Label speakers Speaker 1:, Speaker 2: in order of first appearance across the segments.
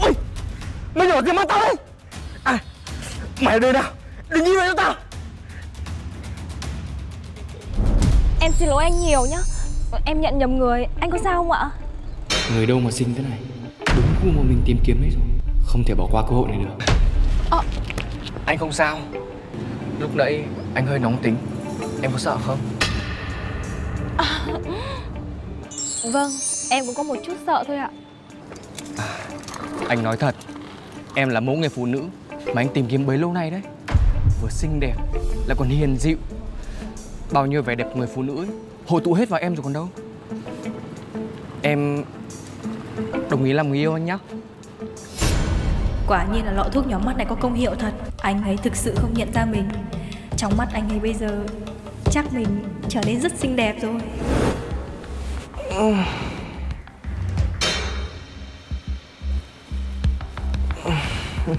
Speaker 1: Ôi Mày nhỏ tiền mắt tao đấy À Mày ở đây nào Đừng đi về cho tao.
Speaker 2: Em xin lỗi anh nhiều nhá. Em nhận nhầm người Anh có sao không ạ?
Speaker 3: Người đâu mà xinh thế này? Đúng khu mà mình tìm kiếm đấy rồi. Không thể bỏ qua cơ hội này được.
Speaker 2: Ờ.
Speaker 1: Anh không sao. Lúc nãy anh hơi nóng tính. Em có sợ không?
Speaker 2: Vâng Em cũng có một chút sợ thôi ạ
Speaker 1: Anh nói thật Em là mẫu người phụ nữ Mà anh tìm kiếm bấy lâu nay đấy. Vừa xinh đẹp Lại còn hiền dịu. Bao nhiêu vẻ đẹp của người phụ nữ ấy, Hội tụ hết vào em rồi còn đâu. Em Đồng ý làm người yêu anh nhá.
Speaker 4: Quả nhiên là lọ thuốc nhóm mắt này có công hiệu thật. Anh ấy thực sự không nhận ra mình. Trong mắt anh ấy bây giờ Chắc mình trở nên rất xinh đẹp rồi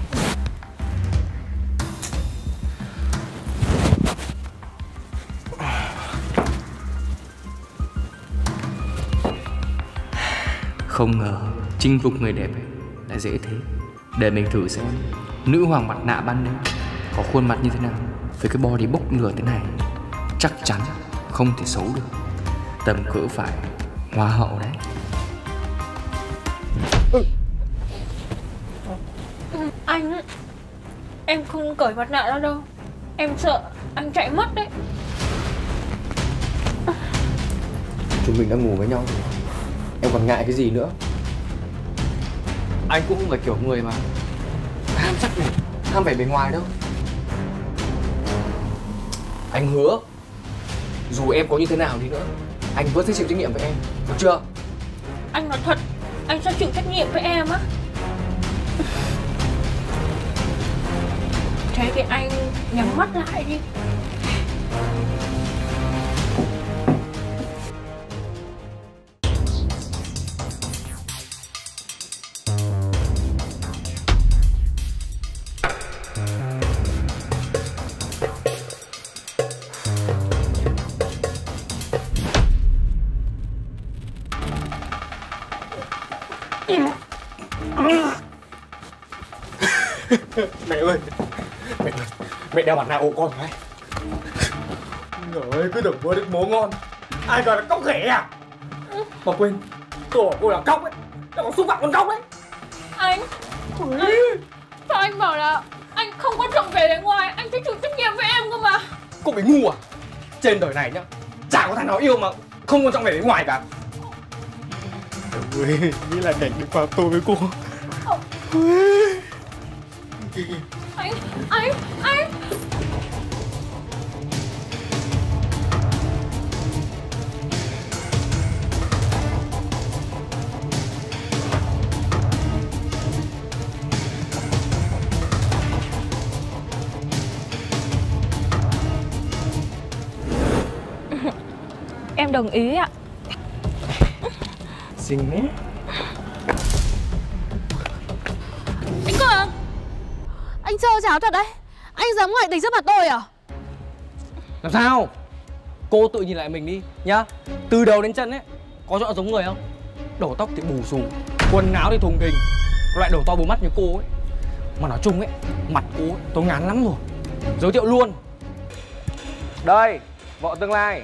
Speaker 3: Không ngờ chinh phục người đẹp là lại dễ thế. Để mình thử xem Nữ hoàng mặt nạ ban đêm Có khuôn mặt như thế nào Với cái body bốc lửa thế này. Chắc chắn không thể xấu được. Tầm cỡ phải Hoa hậu đấy.
Speaker 2: Em không cởi mặt nạ ra đâu. Em sợ anh chạy mất đấy.
Speaker 1: Chúng mình đang ngủ với nhau rồi. Em còn ngại cái gì nữa? Anh cũng không phải kiểu người mà. Tham sắc này Tham vẻ bề ngoài đâu. Anh hứa Dù em có như thế nào đi nữa Anh vẫn sẽ chịu trách nhiệm với em. Được chưa?
Speaker 2: Anh nói thật Anh sẽ chịu trách nhiệm với em á Thế thì anh nhắm mắt lại đi.
Speaker 1: Đeo mặt nạ hộ con phải. Trời ơi cứ tưởng mua được bố ngon. Ai ngờ là cóc ghẻ à? Mà quên Tôi bảo cô là cóc ấy. Nó còn xúc phạm con cóc ấy.
Speaker 2: Anh Sao anh bảo là Anh không quan trọng về bề ngoài Anh sẽ chịu trách nhiệm với em cơ mà.
Speaker 1: Cô bị ngu à? Trên đời này nhá Chả có thằng nào yêu mà Không quan trọng về bên ngoài cả. Ui, nghĩ là cảnh được vào tôi với cô.
Speaker 2: Anh Anh Anh Em đồng ý ạ.
Speaker 1: Xinh đấy
Speaker 5: Anh Cường Anh chơi cháo thật đấy. Anh dám ngoại tình trước mặt tôi à?
Speaker 1: Làm sao? Cô tự nhìn lại mình đi nhá. Từ đầu đến chân ấy Có rõ giống người không? Đầu tóc thì bù xù Quần áo thì thùng thình loại đầu to bù mắt như cô ấy. Mà nói chung ấy Mặt cô ấy, tôi ngán lắm rồi. Giới thiệu luôn. Đây Vợ tương lai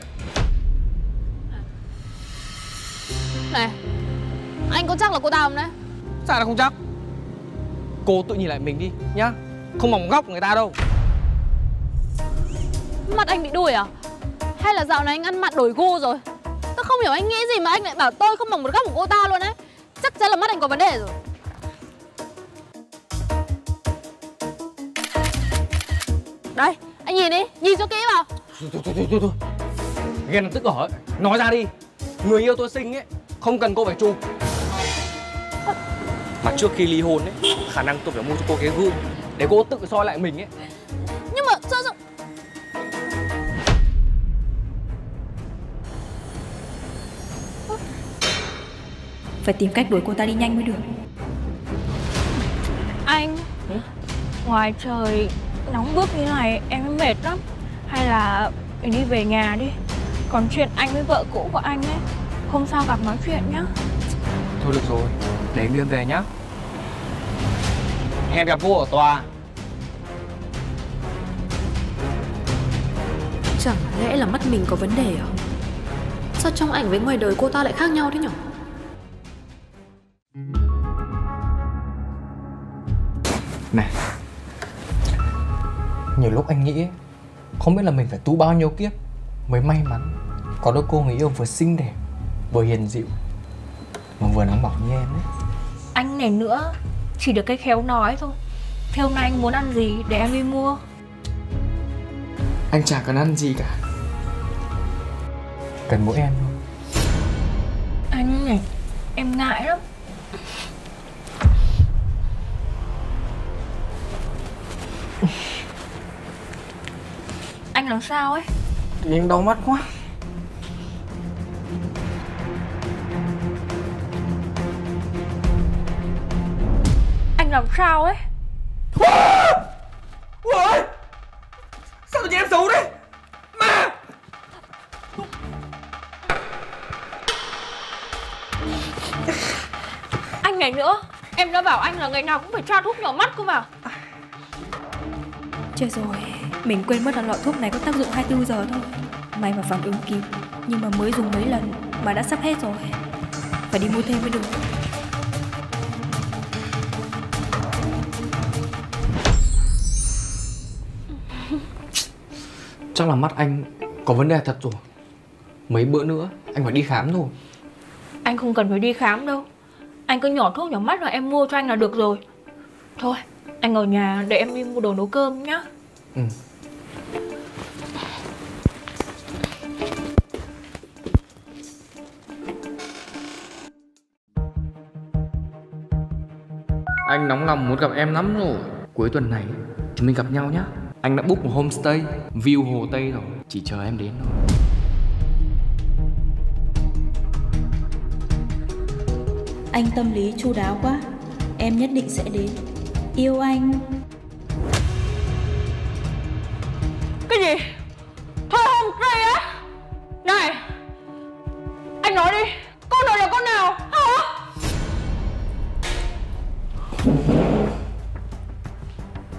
Speaker 5: Này. Anh có chắc là cô ta không đấy?
Speaker 1: Sao là không chắc. Cô tự nhìn lại mình đi nhá. Không mỏng góc người ta đâu.
Speaker 5: Mặt anh bị đuổi à? Hay là dạo này anh ăn mặn đổi gu rồi? Tôi không hiểu anh nghĩ gì mà anh lại bảo tôi không bằng một góc của cô ta luôn đấy. Chắc chắn là mắt anh có vấn đề rồi. Đây, anh nhìn đi, nhìn cho kỹ vào.
Speaker 1: Thôi thôi thôi thôi, thôi. Ghen tức ở. Nói ra đi. Người yêu tôi xinh ấy Không cần cô phải chụp. Mà trước khi ly hôn ấy Khả năng tôi phải mua cho cô cái gương Để cô tự soi lại mình ấy.
Speaker 5: Nhưng mà sao sao?
Speaker 4: Phải tìm cách đuổi cô ta đi nhanh mới được.
Speaker 2: Anh Ngoài trời nóng bức như này em mệt lắm. Hay là mình đi về nhà đi. Còn chuyện anh với vợ cũ của anh ấy Hôm sau gặp nói chuyện nhá
Speaker 3: Thôi được rồi, để anh đưa em về nhá Hẹn gặp cô ở tòa
Speaker 5: Chẳng lẽ là mắt mình có vấn đề à? Sao trong ảnh với ngoài đời cô ta lại khác nhau thế nhỉ?
Speaker 3: Này Nhiều lúc anh nghĩ Không biết là mình phải tu bao nhiêu kiếp Mới may mắn Có đôi cô người yêu vừa xinh đẹp Vừa hiền dịu. Mà vừa nóng bỏng như em ấy.
Speaker 2: Anh này nữa Chỉ được cái khéo nói thôi. Thế hôm nay anh muốn ăn gì để em đi mua?
Speaker 3: Anh chả cần ăn gì cả. Cần mỗi em thôi.
Speaker 2: Anh này Em ngại lắm. Anh làm sao ấy?
Speaker 3: Nhiên đau mắt quá
Speaker 2: làm sao ấy?
Speaker 3: Ui Sao tự nhiên em xấu đấy Ma
Speaker 2: Anh này nữa Em đã bảo anh là ngày nào cũng phải tra thuốc nhỏ mắt cơ mà. Chết rồi Mình quên mất là loại thuốc này có tác dụng 24 giờ thôi. May mà phản ứng kịp Nhưng mà mới dùng mấy lần Mà đã sắp hết rồi. Phải đi mua thêm mới được
Speaker 3: Chắc là mắt anh có vấn đề thật rồi. Mấy bữa nữa anh phải đi khám thôi.
Speaker 2: Anh không cần phải đi khám đâu. Anh cứ nhỏ thuốc nhỏ mắt là em mua cho anh là được rồi. Thôi Anh ở nhà để em đi mua đồ nấu cơm nhá.
Speaker 3: Ừ. Anh nóng lòng muốn gặp em lắm rồi. Cuối tuần này chúng mình gặp nhau nhá Anh đã book một homestay View Hồ Tây rồi Chỉ chờ em đến thôi.
Speaker 6: Anh tâm lý chu đáo quá Em nhất định sẽ đến. Yêu anh.
Speaker 2: Cái gì? Thôi hôm nay á. Này Anh nói đi Con này là con nào? Hả?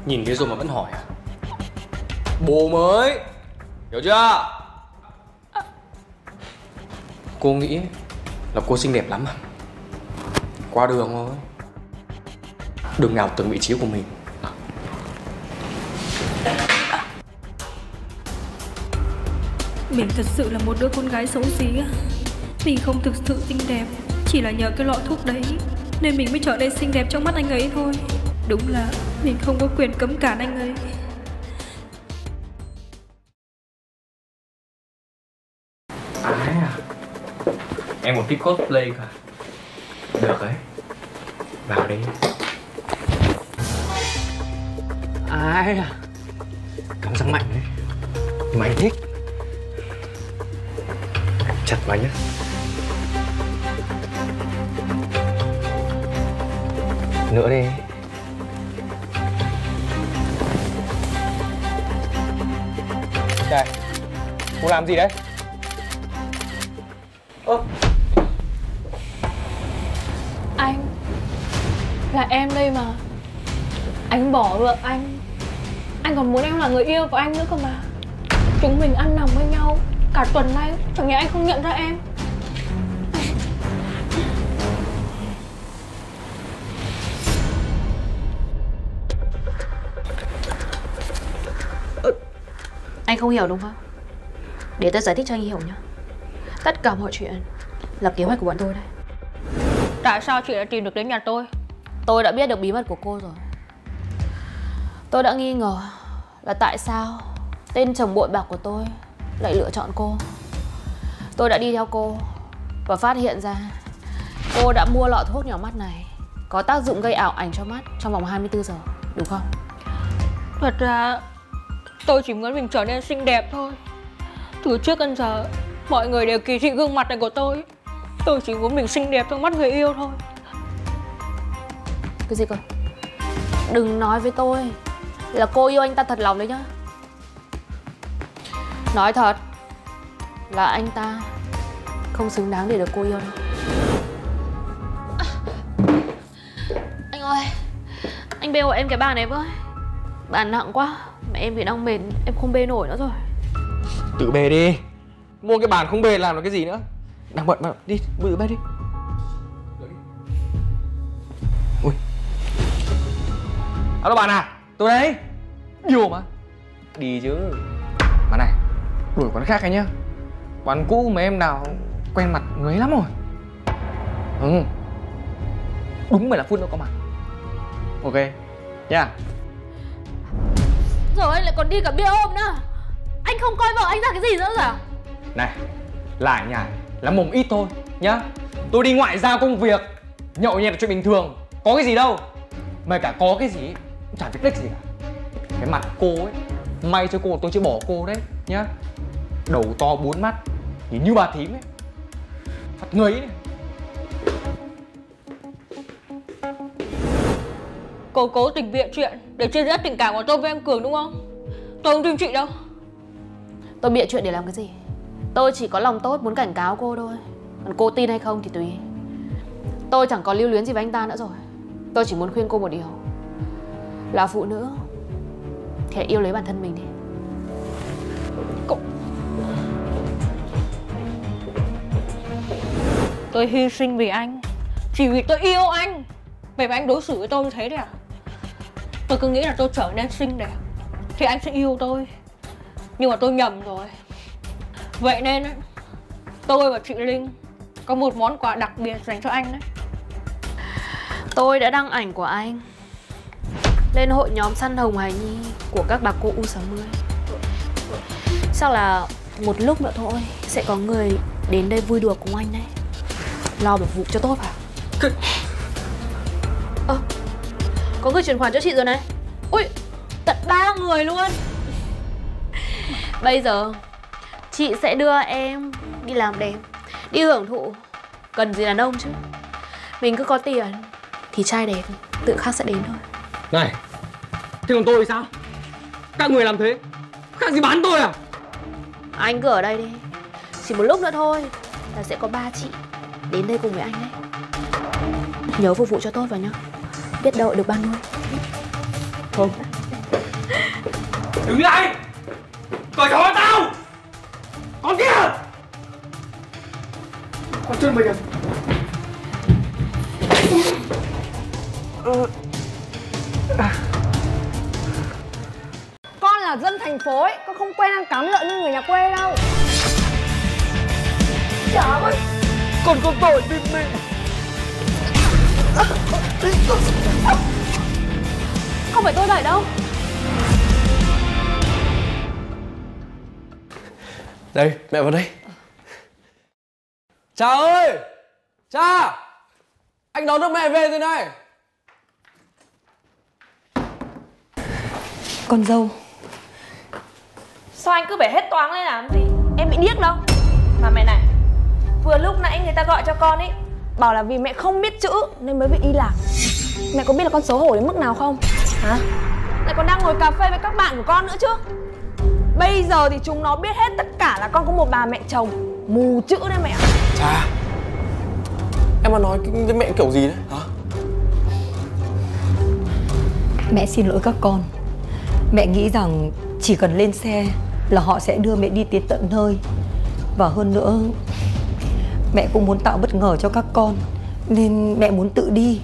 Speaker 3: Nhìn thế rồi mà vẫn hỏi à Bố mới. Hiểu chưa? Cô nghĩ là cô xinh đẹp lắm à? Qua đường thôi. Đừng nào tưởng vị trí của mình.
Speaker 2: Mình thật sự là một đứa con gái xấu xí Mình không thực sự xinh đẹp Chỉ là nhờ cái lọ thuốc đấy Nên mình mới trở nên xinh đẹp trong mắt anh ấy thôi. Đúng là mình không có quyền cấm cản anh ấy
Speaker 3: Em một tí cosplay cả Được đấy. Vào đi. Ai à? Cảm giác mạnh đấy. Nhưng mà anh thích. Chặt vào nhé Nữa đi. Này Cô làm gì đấy? Ơ
Speaker 7: Là em đây mà. Anh bỏ vợ anh. Anh còn muốn em là người yêu của anh nữa cơ mà. Chúng mình ăn nằm với nhau. Cả tuần nay Chẳng nhẽ anh không nhận ra em?
Speaker 5: Anh không hiểu đúng không? Để tôi giải thích cho anh hiểu nhé Tất cả mọi chuyện là kế hoạch của bọn tôi đây.
Speaker 2: Tại sao chị lại tìm được đến nhà tôi
Speaker 5: Tôi đã biết được bí mật của cô rồi. Tôi đã nghi ngờ là tại sao tên chồng bội bạc của tôi lại lựa chọn cô. Tôi đã đi theo cô và phát hiện ra cô đã mua lọ thuốc nhỏ mắt này có tác dụng gây ảo ảnh cho mắt trong vòng 24 giờ, đúng không?
Speaker 2: Thật ra tôi chỉ muốn mình trở nên xinh đẹp thôi. Từ trước đến giờ Mọi người đều kỳ thị gương mặt này của tôi. Tôi chỉ muốn mình xinh đẹp trong mắt người yêu thôi.
Speaker 5: Cái gì cơ? Đừng nói với tôi Là cô yêu anh ta thật lòng đấy nhá. Nói thật Là anh ta Không xứng đáng để được cô yêu đâu. Anh ơi Anh bê hộ em cái bàn này với. Bàn nặng quá mẹ em thì đang mệt Em không bê nổi nữa rồi.
Speaker 1: Tự bê đi. Mua cái bàn không bê làm được cái gì nữa. Đang bận mà Đi bự bê đi. Alo bạn à Tôi đấy Nhiều mà. Đi chứ. Mà này Đổi quán khác anh nhá. Quán cũ mà em nào Quen mặt người ấy lắm rồi. Ừ. Đúng 15 phút nữa có mặt Ok Nha.
Speaker 5: Rồi anh lại còn đi cả bia ôm nữa. Anh không coi vợ anh ra cái gì nữa rồi à?
Speaker 1: Này Lại nhải Là mồm ít thôi Nhá. Tôi đi ngoại giao công việc Nhậu nhẹt là chuyện bình thường. Có cái gì đâu. Mà cả có cái gì cũng Chẳng biết đích gì cả. Cái mặt cô ấy May cho cô tôi chưa bỏ cô đấy Nhá. Đầu to bốn mắt Nhìn như bà thím ấy. Phát người ấy. Này
Speaker 2: Cô cố tình bịa chuyện để chia rẽ tình cảm của tôi với em Cường đúng không? Tôi không tin chị đâu.
Speaker 5: Tôi bịa chuyện để làm cái gì? Tôi chỉ có lòng tốt muốn cảnh cáo cô thôi. Còn cô tin hay không thì tùy. Tôi chẳng còn lưu luyến gì với anh ta nữa rồi. Tôi chỉ muốn khuyên cô một điều Là phụ nữ. Thì hãy yêu lấy bản thân mình đi.
Speaker 2: Tôi hy sinh vì anh. Chỉ vì tôi yêu anh. Vậy mà anh đối xử với tôi như thế đấy à? Tôi cứ nghĩ là tôi trở nên xinh đẹp. Thì anh sẽ yêu tôi. Nhưng mà tôi nhầm rồi. Vậy nên tôi và chị Linh Có một món quà đặc biệt dành cho anh đấy.
Speaker 5: Tôi đã đăng ảnh của anh Lên hội nhóm săn hồng hài nhi Của các bà cô U60 Chắc là một lúc nữa thôi Sẽ có người đến đây vui đùa cùng anh đấy. Lo một vụ cho tốt vào Ơ Có người chuyển khoản cho chị rồi này. Ui Tận ba người luôn. Bây giờ Chị sẽ đưa em đi làm đẹp Đi hưởng thụ Cần gì đàn ông chứ. Mình cứ có tiền Thì trai đẹp tự khắc sẽ đến thôi.
Speaker 1: Này Thế còn tôi thì sao? Các người làm thế Khác gì bán tôi à?
Speaker 5: Anh cứ ở đây đi. Chỉ một lúc nữa thôi Là sẽ có ba chị Đến đây cùng với anh đấy. Nhớ phục vụ cho tốt vào nhá. Biết đâu được ba nuôi
Speaker 1: Không. Đứng lại! Cởi trói tao! Con kia! Con chân mày kìa.
Speaker 8: Con là dân thành phố ấy, con không quen ăn cám lợn như người nhà quê đâu.
Speaker 1: Con có tội với mẹ.
Speaker 5: Không phải tôi đẩy đâu.
Speaker 9: Đây, mẹ vào đây.
Speaker 1: Cha ơi! Cha! Anh đón được mẹ về rồi này.
Speaker 10: Con dâu
Speaker 8: Sao anh cứ phải hết toáng lên làm gì? Em bị điếc đâu. Mà mẹ này Vừa lúc nãy người ta gọi cho con ấy Bảo là vì mẹ không biết chữ nên mới bị đi lạc Mẹ có biết là con xấu hổ đến mức nào không? Hả? Lại còn đang ngồi cà phê với các bạn của con nữa chứ. Bây giờ thì chúng nó biết hết tất cả là con có một bà mẹ chồng Mù chữ đấy mẹ ạ.
Speaker 9: Cha Em mà nói cái- với mẹ kiểu gì đấy? Hả?
Speaker 10: Mẹ xin lỗi các con. Mẹ nghĩ rằng chỉ cần lên xe là họ sẽ đưa mẹ đi tiến tận nơi. Và hơn nữa, Mẹ cũng muốn tạo bất ngờ cho các con, Nên mẹ muốn tự đi.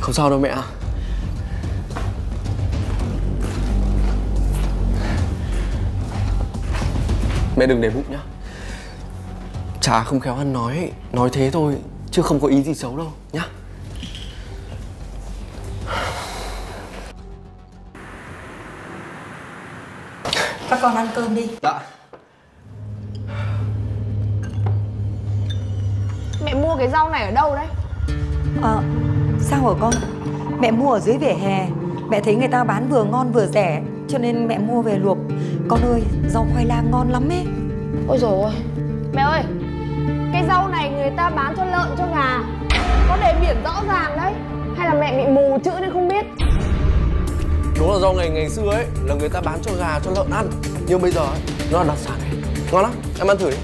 Speaker 9: Không sao đâu mẹ ạ. Mẹ đừng để bụng nhá. Cha không khéo ăn nói Nói thế thôi, Chứ không có ý gì xấu đâu nhá.
Speaker 10: Các con ăn cơm đi.
Speaker 1: Dạ.
Speaker 8: Mẹ mua cái rau này ở đâu đấy?
Speaker 10: Ờ, sao hả con? Mẹ mua ở dưới vỉa hè. Mẹ thấy người ta bán vừa ngon vừa rẻ Cho nên mẹ mua về luộc. Con ơi, rau khoai lang ngon lắm ấy.
Speaker 5: Ôi dồi ôi.
Speaker 8: Mẹ ơi Cái rau này người ta bán cho lợn cho gà. Có để biển rõ ràng đấy. Hay là mẹ bị mù chữ nên không biết
Speaker 9: Đúng là do ngày ngày xưa ấy Là người ta bán cho gà cho lợn ăn. Nhưng bây giờ ấy Nó là đặc sản này. Ngon lắm Em ăn thử đi.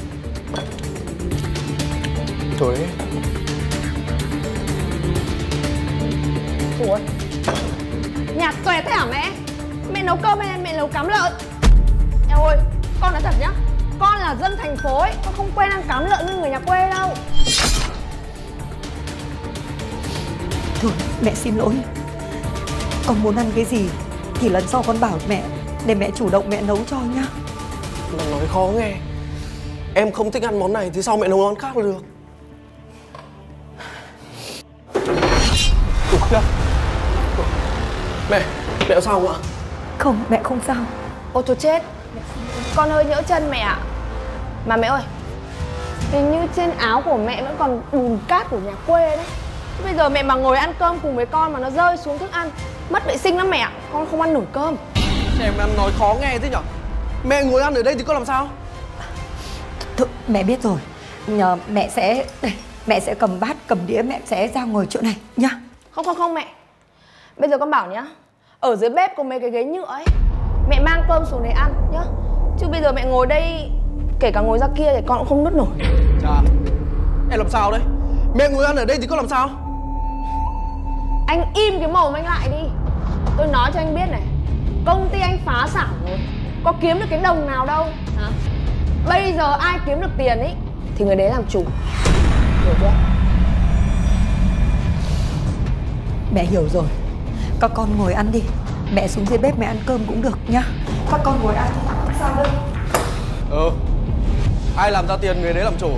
Speaker 9: Trời ơi
Speaker 8: Ủa? Nhạt tuệ thế hả mẹ? Mẹ nấu cơm hay mẹ nấu cám lợn? Eo ơi Con nói thật nhá. Con là dân thành phố ấy Con không quen ăn cám lợn như người nhà quê đâu.
Speaker 10: Thôi mẹ xin lỗi. Con muốn ăn cái gì Thì lần sau con bảo mẹ Để mẹ chủ động mẹ nấu cho nhá
Speaker 9: Mà nói khó nghe. Em không thích ăn món này thì sao mẹ nấu món khác là được? Ủa kìa. Mẹ, mẹ sao không ạ?
Speaker 10: Không mẹ không sao.
Speaker 8: Ôi tôi chết. Con hơi nhỡ chân mẹ ạ. Mà mẹ ơi Hình như trên áo của mẹ vẫn còn bùn cát của nhà quê đấy. Bây giờ mẹ mà ngồi ăn cơm cùng với con mà nó rơi xuống thức ăn Mất vệ sinh lắm mẹ ạ. Con không ăn nổi cơm.
Speaker 9: Em ăn nói khó nghe thế nhở? Mẹ ngồi ăn ở đây thì có làm sao?
Speaker 10: Thôi mẹ biết rồi. Nhờ mẹ sẽ đây, Mẹ sẽ cầm bát cầm đĩa mẹ sẽ ra ngồi chỗ này nhá.
Speaker 8: Không không không mẹ. Bây giờ con bảo nhá. Ở dưới bếp có mấy cái ghế nhựa ấy. Mẹ mang cơm xuống đấy ăn nhá. Chứ bây giờ mẹ ngồi đây Kể cả ngồi ra kia thì con cũng không nuốt nổi.
Speaker 9: Chà Em làm sao đấy? Mẹ ngồi ăn ở đây thì có làm sao?
Speaker 8: Anh im cái mồm anh lại đi. Tôi nói cho anh biết này Công ty anh phá sản rồi Có kiếm được cái đồng nào đâu. Hả? Bây giờ ai kiếm được tiền ấy Thì người đấy làm chủ. Hiểu chưa?
Speaker 10: Mẹ hiểu rồi. Các con ngồi ăn đi. Mẹ xuống dưới bếp mẹ ăn cơm cũng được nhá. Các con ngồi ăn. Sao đâu
Speaker 9: Ừ Ai làm ra tiền người đấy làm chủ?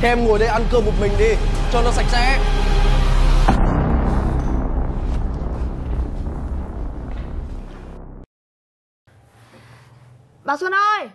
Speaker 9: Thế em ngồi đây ăn cơm một mình đi Cho nó sạch sẽ
Speaker 8: Bà Xuân ơi!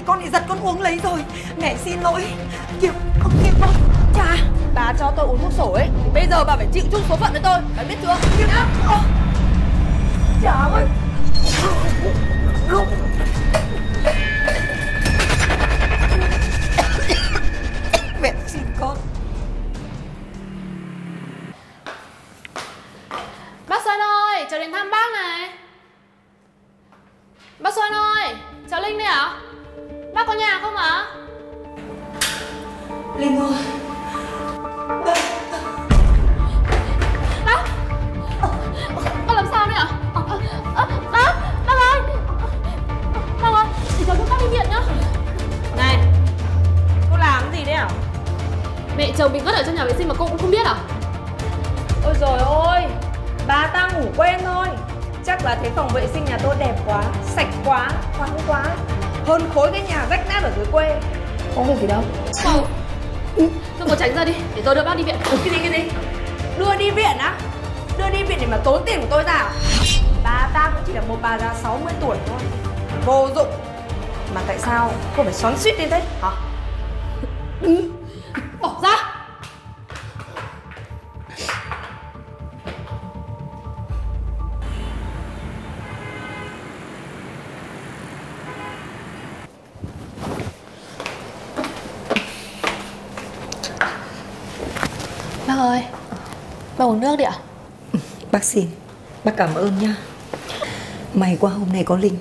Speaker 10: Thì con lại giật con uống lấy rồi. Mẹ xin lỗi. Kìa Ông kia con Chà
Speaker 8: Bà cho tôi uống thuốc sổ ấy. Bây giờ bà phải chịu chung số phận với tôi. Bà biết chưa?
Speaker 10: Ơ. Chà ơi
Speaker 5: chồng bị ngất ở trong nhà vệ sinh mà cô cũng không biết à?
Speaker 8: Ôi rồi ôi Bà ta ngủ quen thôi. Chắc là thấy phòng vệ sinh nhà tôi đẹp quá Sạch quá, thoáng quá. Hơn khối cái nhà rách nát ở dưới quê. Không việc gì đâu.
Speaker 5: Ừ Thôi cô tránh ra đi, để tôi đưa bác đi viện.
Speaker 8: Cái gì cái gì? Đưa đi viện á? Đưa đi viện để mà tốn tiền của tôi ra à? Bà ta cũng chỉ là một bà già 60 tuổi thôi. Vô dụng. Mà tại sao cô phải xoắn suýt đến thế? Hả
Speaker 5: uống nước đi ạ.
Speaker 10: Bác xin Bác cảm ơn nha May quá hôm nay có Linh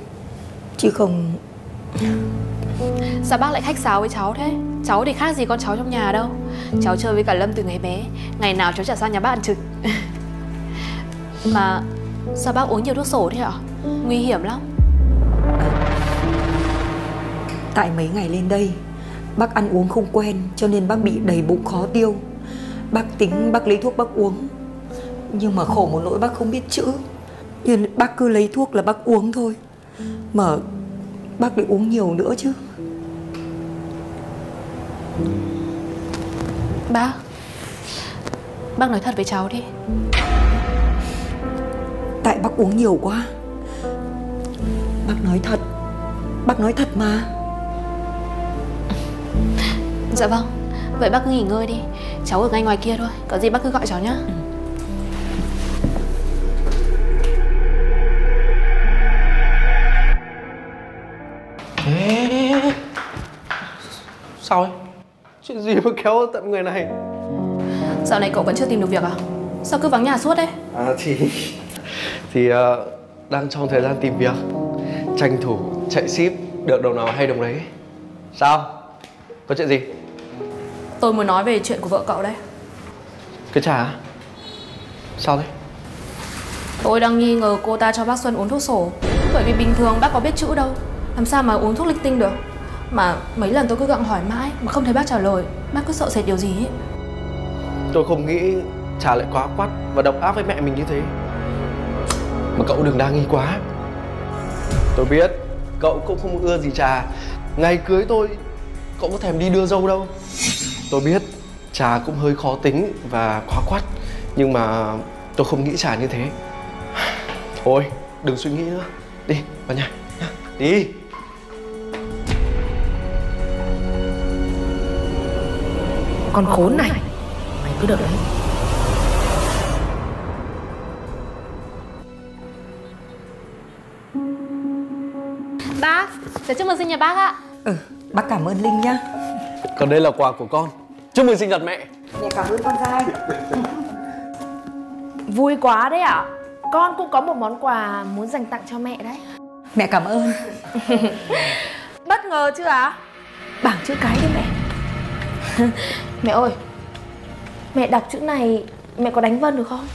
Speaker 10: Chứ không
Speaker 5: Sao bác lại khách sáo với cháu thế? Cháu thì khác gì con cháu trong nhà đâu. Cháu chơi với cả Lâm từ ngày bé Ngày nào cháu trả sang nhà bác ăn trực. Mà Sao bác uống nhiều thuốc sổ thế ạ? Nguy hiểm lắm.
Speaker 10: Tại mấy ngày lên đây Bác ăn uống không quen cho nên bác bị đầy bụng khó tiêu. Bác tính bác lấy thuốc bác uống Nhưng mà khổ một nỗi bác không biết chữ. Nên bác cứ lấy thuốc là bác uống thôi. Mà bác lại uống nhiều nữa chứ.
Speaker 5: Bác Bác nói thật với cháu đi.
Speaker 10: Tại bác uống nhiều quá. Bác nói thật. Bác nói thật mà.
Speaker 5: Dạ vâng. Vậy bác cứ nghỉ ngơi đi. Cháu ở ngay ngoài kia thôi. Có gì bác cứ gọi cháu nhá
Speaker 9: Ê, Sao ấy? Chuyện gì mà kéo tận người này?
Speaker 5: Dạo này cậu vẫn chưa tìm được việc à Sao cứ vắng nhà suốt đấy
Speaker 9: À thì thì ờ, đang trong thời gian tìm việc, tranh thủ chạy ship được đồng nào hay đồng đấy. Sao? Có chuyện gì?
Speaker 5: Tôi muốn nói về chuyện của vợ cậu đấy
Speaker 9: Cái trà? Sao đấy?
Speaker 5: Tôi đang nghi ngờ cô ta cho bác Xuân uống thuốc sổ Bởi vì bình thường bác có biết chữ đâu làm sao mà uống thuốc linh tinh được Mà mấy lần tôi cứ gặng hỏi mãi Mà không thấy bác trả lời Bác cứ sợ sệt điều gì ấy
Speaker 9: Tôi không nghĩ trà lại quá quắt và độc ác với mẹ mình như thế. Mà cậu đừng đa nghi quá. Tôi biết cậu cũng không ưa gì trà. Ngày cưới tôi cậu có thèm đi đưa dâu đâu. Tôi biết trà cũng hơi khó tính và quá quắt nhưng mà tôi không nghĩ trà như thế. Thôi, đừng suy nghĩ nữa. Đi, vào nhà. Đi.
Speaker 8: Con khốn này. Mày cứ đợi đấy.
Speaker 5: Bác, cháu chúc mừng sinh nhật bác ạ.
Speaker 10: Ừ, bác cảm ơn Linh nhá.
Speaker 9: Còn đây là quà của con. Chúc mừng sinh nhật mẹ.
Speaker 10: Mẹ cảm ơn con trai.
Speaker 8: Vui quá đấy ạ. Con cũng có một món quà muốn dành tặng cho mẹ đấy.
Speaker 10: Mẹ cảm ơn.
Speaker 8: Bất ngờ chưa ạ? Bảng chữ cái đi mẹ Mẹ ơi Mẹ đọc chữ này Mẹ có đánh vân được không?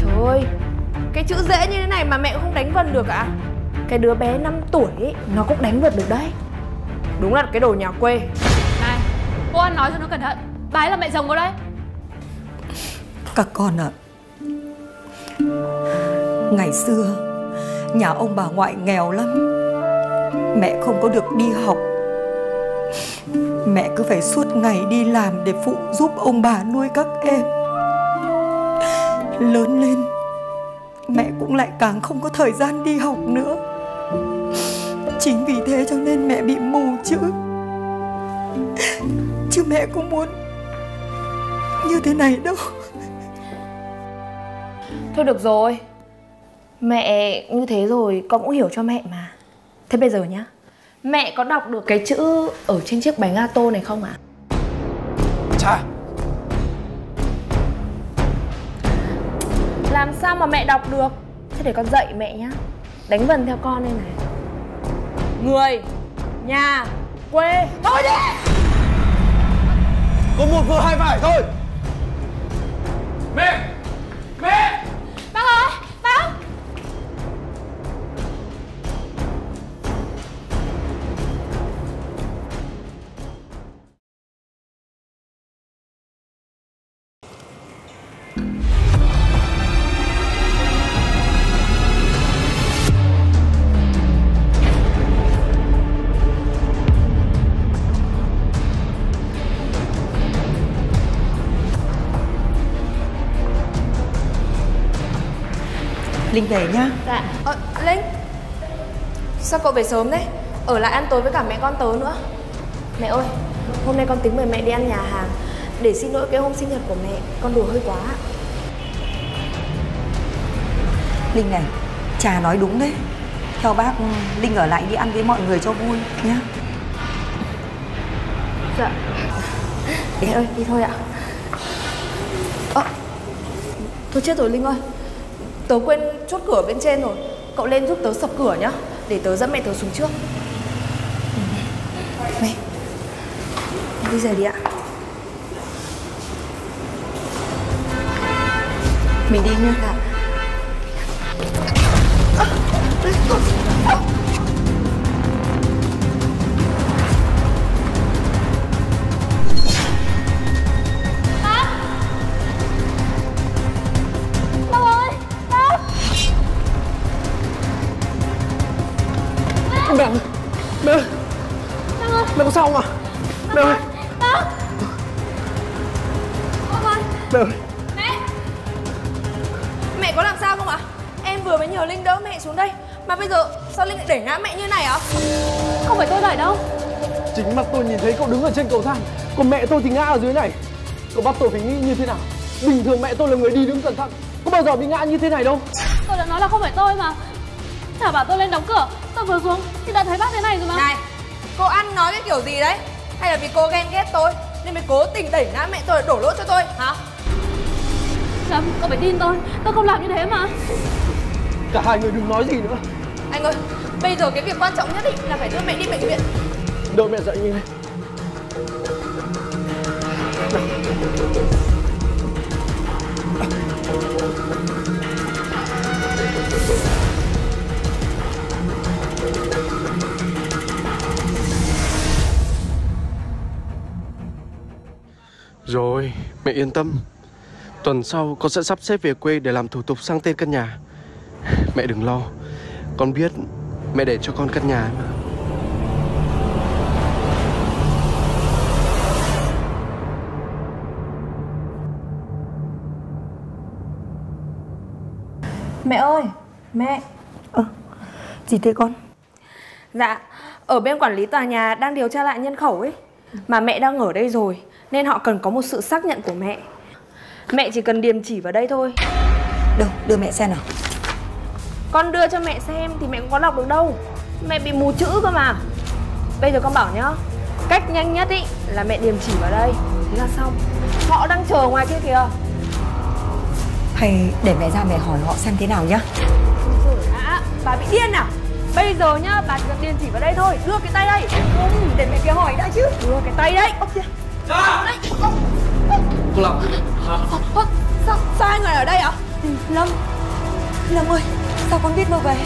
Speaker 8: Trời ơi Cái chữ dễ như thế này mà mẹ cũng không đánh vần được ạ? Cái đứa bé 5 tuổi ấy, Nó cũng đánh vần được đấy. Đúng là cái đồ nhà quê.
Speaker 5: Này, cô ăn nói cho nó cẩn thận. Bà ấy là mẹ chồng cô đấy.
Speaker 10: Các con ạ Ngày xưa Nhà ông bà ngoại nghèo lắm Mẹ không có được đi học. Mẹ cứ phải suốt ngày đi làm Để phụ giúp ông bà nuôi các em. Lớn lên, Mẹ cũng lại càng không có thời gian đi học nữa. Chính vì thế cho nên mẹ bị mù chữ. Chứ mẹ cũng muốn Như thế này đâu.
Speaker 8: Thôi được rồi. Mẹ như thế rồi, con cũng hiểu cho mẹ mà. Thế bây giờ nhá Mẹ có đọc được cái chữ ở trên chiếc bánh gato này không ạ?
Speaker 9: Trà,
Speaker 8: Làm sao mà mẹ đọc được Thế để con dạy mẹ nhá Đánh vần theo con đây này Người Nhà Quê Thôi đi
Speaker 9: có một vừa hai phải thôi. Mẹ! Mẹ!
Speaker 5: Bác ơi,
Speaker 10: Linh về nhá.
Speaker 5: Dạ.
Speaker 8: Ờ, Linh Sao cậu về sớm đấy Ở lại ăn tối với cả mẹ con tớ nữa. Mẹ ơi Hôm nay con tính mời mẹ đi ăn nhà hàng. Để xin lỗi cái hôm sinh nhật của mẹ Con đùa hơi quá.
Speaker 10: Linh này Trà nói đúng đấy. Theo bác Linh ở lại đi ăn với mọi người cho vui nhá.
Speaker 8: Dạ. Mẹ ơi đi thôi ạ. Ơ Thôi chết rồi Linh ơi Tớ quên chốt cửa bên trên rồi. Cậu lên giúp tớ sập cửa nhá, Để tớ dẫn mẹ tớ xuống trước. Ừ, mẹ. Bây giờ đi ạ.
Speaker 10: Mình đi
Speaker 9: nha. Có
Speaker 8: làm sao không ạ? Em vừa mới nhờ Linh đỡ mẹ xuống đây Mà bây giờ sao Linh lại đẩy ngã mẹ như này ạ?
Speaker 11: Không phải tôi đẩy đâu
Speaker 9: Chính mắt tôi nhìn thấy cậu đứng ở trên cầu thang Còn mẹ tôi thì ngã ở dưới này Cậu bắt tôi phải nghĩ như thế nào Bình thường mẹ tôi là người đi đứng cẩn thận Có bao giờ bị ngã như thế này đâu
Speaker 11: Tôi đã nói là không phải tôi mà Chả bảo tôi lên đóng cửa Tôi vừa xuống thì đã thấy bác thế này rồi mà
Speaker 8: Này, cô ăn nói cái kiểu gì đấy? Hay là vì cô ghen ghét tôi Nên mới cố tình đẩy ngã mẹ tôi để đổ lỗi cho tôi hả?
Speaker 11: Trâm, cậu phải tin tôi. Tôi không làm như thế mà.
Speaker 9: Cả hai người đừng nói gì nữa.
Speaker 8: Anh ơi, bây giờ cái việc quan trọng nhất ý là phải đưa mẹ đi bệnh viện.
Speaker 9: Đợi mẹ dậy như này Rồi, mẹ yên tâm Tuần sau con sẽ sắp xếp về quê để làm thủ tục sang tên căn nhà. Mẹ đừng lo Con biết mẹ để cho con căn nhà. Mà
Speaker 8: Mẹ ơi, mẹ.
Speaker 10: Ơ, gì thế con?
Speaker 8: Dạ, ở bên quản lý tòa nhà đang điều tra lại nhân khẩu ấy Mà mẹ đang ở đây rồi Nên họ cần có một sự xác nhận của mẹ Mẹ chỉ cần điền chỉ vào đây thôi.
Speaker 10: Đâu, đưa mẹ xem nào.
Speaker 8: Con đưa cho mẹ xem thì mẹ cũng có đọc được đâu. Mẹ bị mù chữ cơ mà. Bây giờ con bảo nhá Cách nhanh nhất ý là mẹ điền chỉ vào đây. Thế là xong. Họ đang chờ ngoài kia kìa.
Speaker 10: Hay để mẹ ra mẹ hỏi họ xem thế nào nhá.
Speaker 8: Đã, bà bị điên à? Bây giờ nhá, bà chỉ cần điền chỉ vào đây thôi. Đưa cái tay đây. Không, để mẹ kia hỏi đã chứ. Đưa cái tay đây. Kìa. Đây, ơ, ơ.
Speaker 12: Cô Long
Speaker 8: Ơ, Sao, sao hai người ở đây ạ?
Speaker 10: Lâm. Lâm ơi, sao con biết mơ về?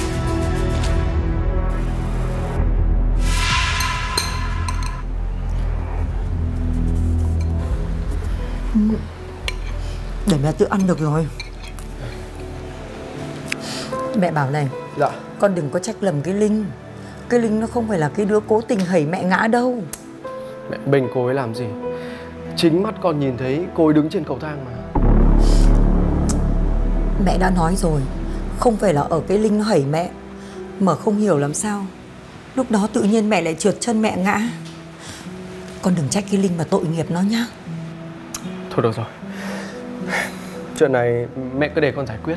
Speaker 10: Để mẹ tự ăn được rồi. Mẹ bảo này
Speaker 9: Dạ.
Speaker 10: Con đừng có trách lầm cái Linh. Cái Linh nó không phải là cái đứa cố tình hẩy mẹ ngã đâu.
Speaker 9: Mẹ bình cô ấy làm gì Chính mắt con nhìn thấy cô ấy đứng trên cầu thang mà.
Speaker 10: Mẹ đã nói rồi Không phải là ở cái Linh hẩy mẹ Mà không hiểu làm sao. Lúc đó tự nhiên mẹ lại trượt chân mẹ ngã. Con đừng trách cái Linh mà tội nghiệp nó nhá.
Speaker 9: Thôi được rồi. Chuyện này mẹ cứ để con giải quyết.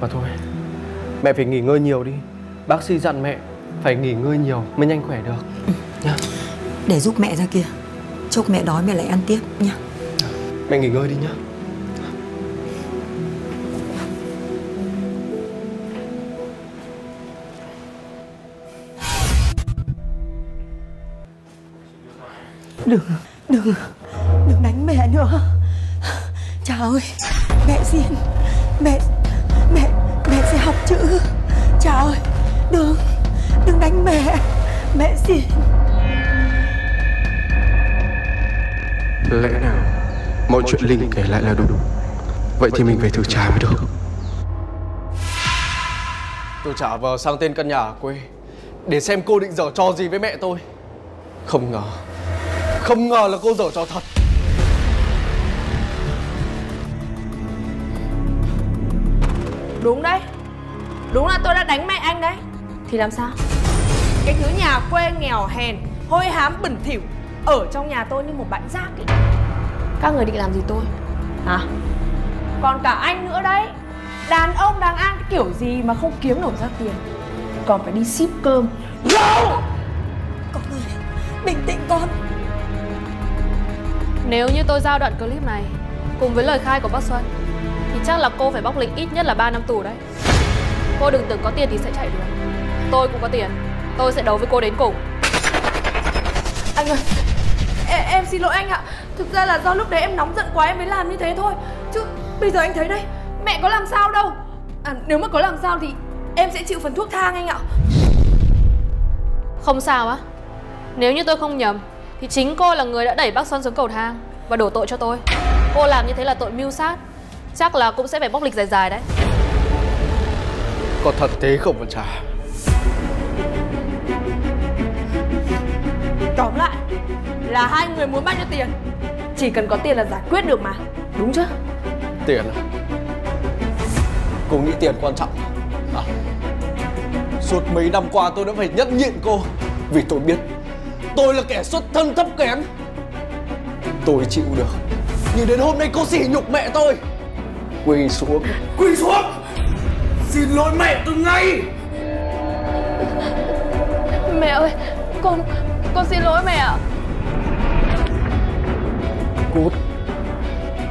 Speaker 9: Mà thôi Mẹ phải nghỉ ngơi nhiều đi. Bác sĩ dặn mẹ phải nghỉ ngơi nhiều mới nhanh khỏe được. Nhá.
Speaker 10: Để giúp mẹ ra kia Chốc mẹ đói mẹ lại ăn tiếp nha.
Speaker 9: Mẹ nghỉ ngơi đi nhá.
Speaker 10: Đừng, đừng, đừng đánh mẹ nữa. Cha ơi, mẹ xin Mẹ, mẹ, mẹ sẽ học chữ. Cha ơi, đừng, đừng đánh mẹ. Mẹ xin
Speaker 9: Lẽ nào mọi chuyện Linh kể lại là đúng? Vậy thì mình phải thử trả mới được. Tôi trả vào sang tên căn nhà ở quê Để xem cô định dở trò gì với mẹ tôi. Không ngờ Không ngờ là cô dở trò thật.
Speaker 8: Đúng đấy. Đúng là tôi đã đánh mẹ anh đấy. Thì làm sao? Cái thứ nhà quê nghèo hèn Hôi hám bẩn thỉu Ở trong nhà tôi như một bãi rác ấy Các người định làm gì tôi Hả Còn cả anh nữa đấy Đàn ông đáng an kiểu gì mà không kiếm nổi ra tiền Còn phải đi ship cơm
Speaker 10: Con ơi, bình tĩnh con
Speaker 5: Nếu như tôi giao đoạn clip này cùng với lời khai của bác Xuân thì chắc là cô phải bóc lĩnh ít nhất là 3 năm tù đấy. Cô đừng tưởng có tiền thì sẽ chạy được. Tôi cũng có tiền. Tôi sẽ đấu với cô đến cùng.
Speaker 8: Anh ơi em, xin lỗi anh ạ Thực ra là do lúc đấy em nóng giận quá em mới làm như thế thôi Chứ bây giờ anh thấy đấy Mẹ có làm sao đâu à, Nếu mà có làm sao thì em sẽ chịu phần thuốc thang anh ạ
Speaker 5: Không sao á. Nếu như tôi không nhầm thì chính cô là người đã đẩy bác Xuân xuống cầu thang và đổ tội cho tôi. Cô làm như thế là tội mưu sát. Chắc là cũng sẽ phải bóc lịch dài dài đấy.
Speaker 9: Có thật thế không mà trả
Speaker 11: là hai người muốn bao nhiêu tiền? Chỉ cần có tiền là giải quyết được mà. Đúng chưa?
Speaker 9: Tiền à? Cô nghĩ tiền quan trọng. À? Suốt mấy năm qua tôi đã phải nhẫn nhịn cô Vì tôi biết Tôi là kẻ xuất thân thấp kém. Tôi chịu được. Nhưng đến hôm nay cô sỉ nhục mẹ tôi. Quỳ xuống. Quỳ xuống! Xin lỗi mẹ tôi ngay!
Speaker 2: Mẹ ơi Con Con xin lỗi mẹ ạ
Speaker 9: Cút.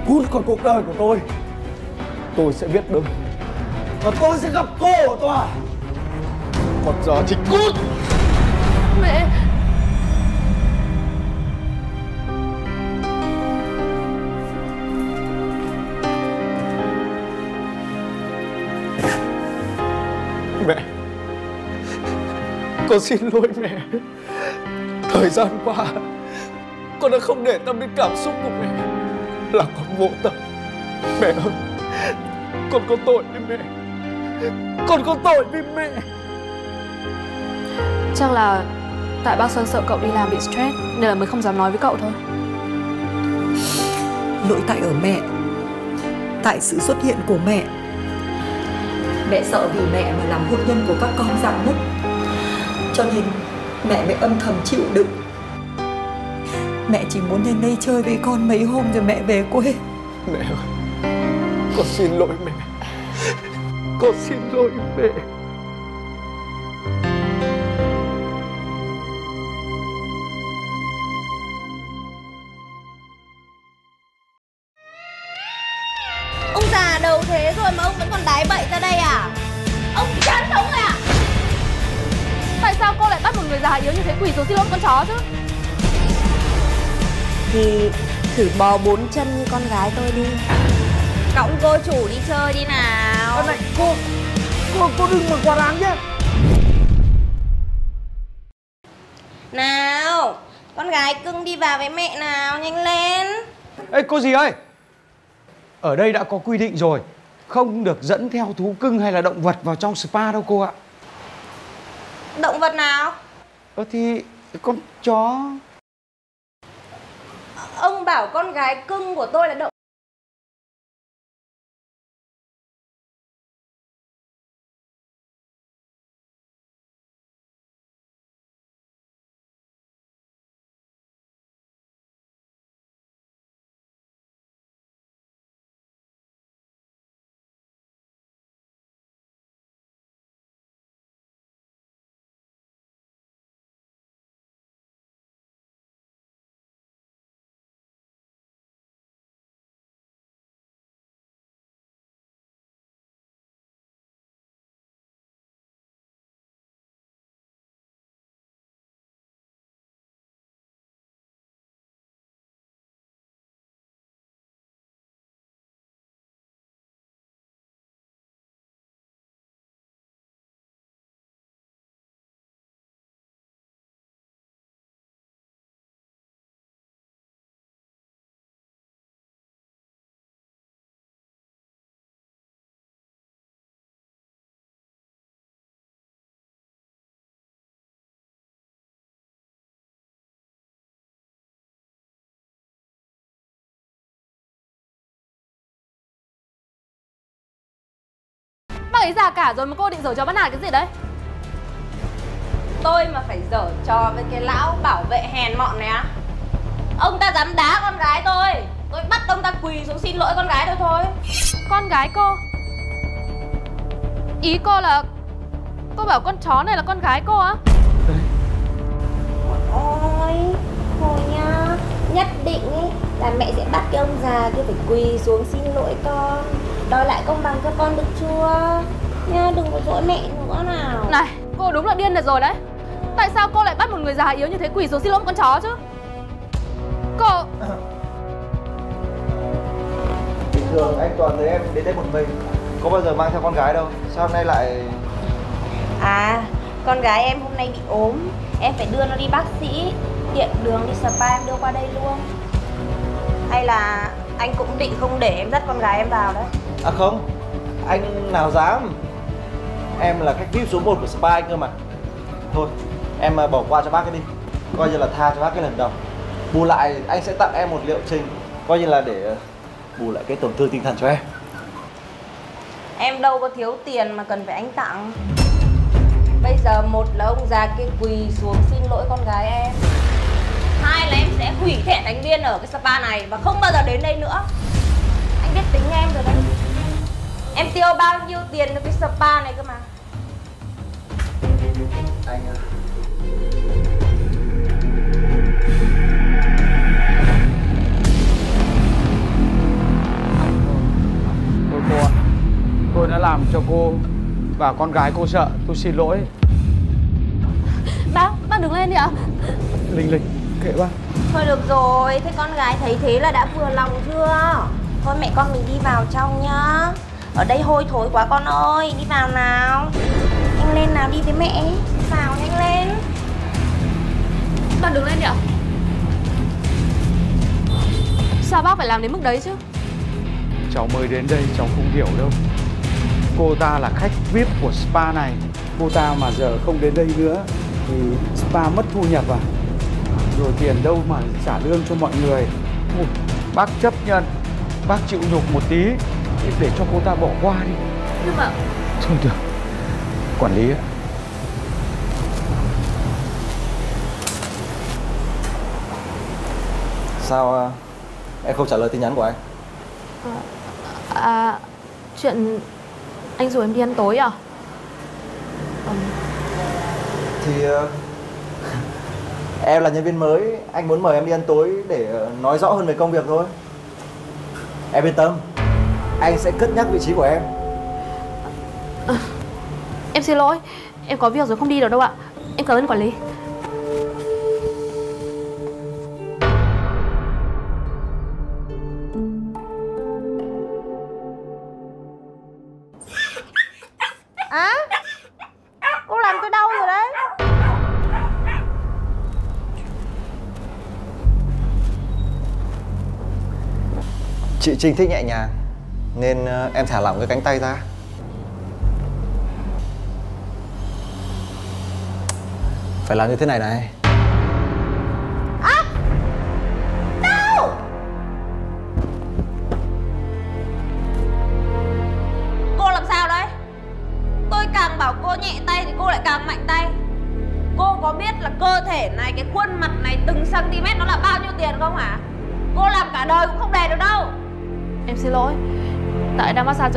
Speaker 9: Cút khỏi cuộc đời của tôi. Tôi sẽ viết đơn. Và tôi sẽ gặp cô ở tòa. Còn giờ thì cút.
Speaker 2: Mẹ.
Speaker 9: Mẹ. Con xin lỗi mẹ. Thời gian qua Con đã không để tâm đến cảm xúc của mẹ. Là con vô tâm. Mẹ ơi Con có tội với mẹ. Con có tội với mẹ.
Speaker 5: Chắc là tại bác Sơn sợ cậu đi làm bị stress nên là mới không dám nói với cậu thôi.
Speaker 10: Lỗi tại ở mẹ. Tại sự xuất hiện của mẹ. Mẹ sợ vì mẹ mà làm hôn nhân của các con dạn nứt Cho nên mẹ mới âm thầm chịu đựng Mẹ chỉ muốn lên đây chơi với con mấy hôm rồi mẹ về quê.
Speaker 9: Mẹ ơi Con xin lỗi mẹ. Con xin lỗi mẹ.
Speaker 11: Ông già đầu thế rồi mà ông vẫn còn đái bậy ra đây à? Ông chán sống rồi à?
Speaker 5: Tại sao cô lại bắt một người già yếu như thế quỳ xuống xin lỗi con chó chứ?
Speaker 11: Thì thử bò bốn chân như con gái tôi đi. Cõng cô chủ đi chơi đi nào.
Speaker 1: Con này cô Cô, cô đừng mà quá đáng nhá.
Speaker 11: Nào Con gái cưng đi vào với mẹ nào Nhanh lên.
Speaker 1: Ê cô gì ơi? Ở đây đã có quy định rồi Không được dẫn theo thú cưng hay là động vật vào trong spa đâu cô ạ.
Speaker 11: Động vật nào?
Speaker 1: Ơ thì con chó
Speaker 11: Ông bảo con gái cưng của tôi là động
Speaker 5: Bác ấy già cả rồi mà cô định giở cho bắt nạt cái gì đấy?
Speaker 11: Tôi mà phải dở trò với cái lão bảo vệ hèn mọn này á. Ông ta dám đá con gái tôi. Tôi bắt ông ta quỳ xuống xin lỗi con gái tôi thôi.
Speaker 5: Con gái cô? Ý cô là Cô bảo con chó này là con gái cô á?
Speaker 11: Ôi Thôi nha Nhất định ý là mẹ sẽ bắt cái ông già kia phải quỳ xuống xin lỗi con Đòi lại công bằng cho con được chưa? Nha đừng có dỗi mẹ nữa nào.
Speaker 5: Này cô đúng là điên được rồi đấy. Tại sao cô lại bắt một người già yếu như thế quỳ xuống xin lỗi một con chó chứ? Cô
Speaker 13: Bình thường anh Toàn thấy em đến đây một mình. Có bao giờ mang theo con gái đâu. Sao hôm nay lại
Speaker 11: À con gái em hôm nay bị ốm. Em phải đưa nó đi bác sĩ. Tiện đường đi spa em đưa qua đây luôn. Hay là anh cũng định không để em dắt con gái em vào đấy.
Speaker 13: À không. Anh nào dám. Em là khách VIP số 1 của spa anh cơ mà. Thôi em à, bỏ qua cho bác cái đi. Coi như là tha cho bác cái lần đầu. Bù lại anh sẽ tặng em một liệu trình. Coi như là để ờ, bù lại cái tổn thương tinh thần cho em.
Speaker 11: Em đâu có thiếu tiền mà cần phải anh tặng. Bây giờ một là ông già kia quỳ xuống xin lỗi con gái em Hai là em sẽ hủy thẻ thành viên ở cái spa này và không bao giờ đến đây nữa. Anh biết tính em rồi đấy. Em tiêu bao nhiêu tiền cho cái spa này cơ mà?
Speaker 13: Anh ờ,
Speaker 14: Thôi cô ạ. Tôi đã làm cho cô và con gái cô sợ. Tôi xin lỗi.
Speaker 5: Bác, bác đứng lên đi ạ.
Speaker 14: Linh Linh, kệ bác
Speaker 11: Thôi được rồi, thế con gái thấy thế là đã vừa lòng chưa? Thôi mẹ con mình đi vào trong nhá. Ở đây hôi thối quá con ơi, đi vào nào. Nhanh lên nào, đi với mẹ. Vào nhanh lên.
Speaker 5: Bác đứng lên đi ạ. Sao bác phải làm đến mức đấy chứ?
Speaker 14: Cháu mới đến đây cháu không hiểu đâu. Cô ta là khách VIP của spa này. Cô ta mà giờ không đến đây nữa Thì spa mất thu nhập à Rồi tiền đâu mà trả lương cho mọi người. Ôi, Bác chấp nhận Bác chịu nhục một tí Để cho cô ta bỏ qua đi.
Speaker 5: Nhưng mà
Speaker 14: Thôi được. Quản lý ạ.
Speaker 13: Sao ờ, em không trả lời tin nhắn của anh?
Speaker 5: À Chuyện Anh rủ em đi ăn tối à?
Speaker 13: Thì ờ, em là nhân viên mới, anh muốn mời em đi ăn tối để ờ, nói rõ hơn về công việc thôi. Em yên tâm, anh sẽ cất nhắc vị trí của em.
Speaker 5: Ờ, em xin lỗi Em có việc rồi không đi được đâu ạ Em cảm ơn quản lý
Speaker 13: Chị Trinh thích nhẹ nhàng, nên ờ, em thả lỏng cái cánh tay ra. Phải làm như thế này này.